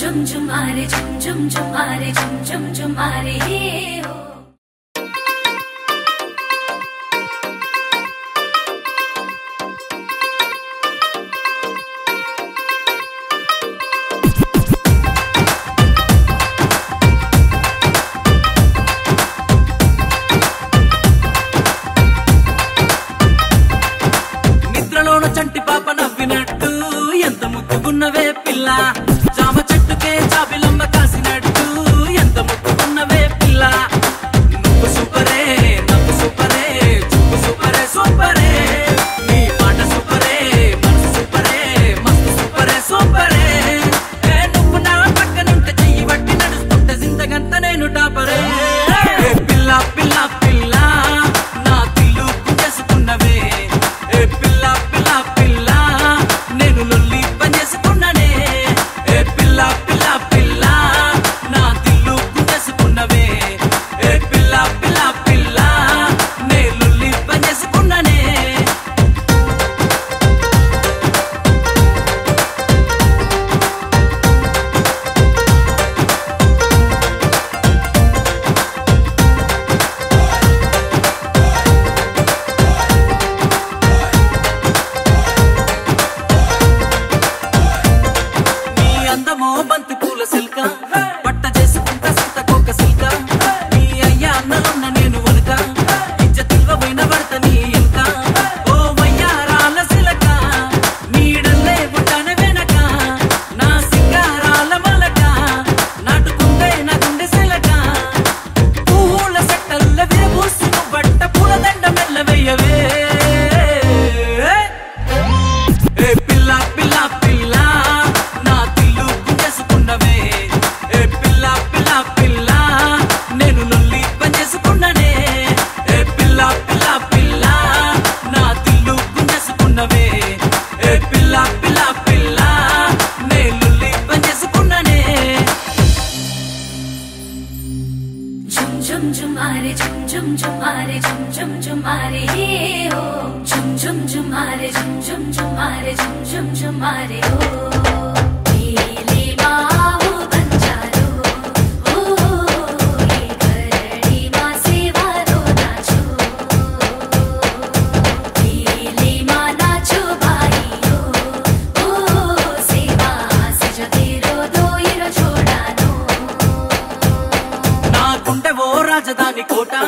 झुम झुम आ रे झुम झुम झुम आ रे झुम झुम झुम చంటి పాప నవ్వినట్టు ఎంత ముద్దుగున్నవే పిల్ల. morena. chum chum mare chum chum chum mare chum chum chum mare ho oh. chum chum chum mare chum chum chum mare chum chum chum oh. রাজধানী কোটা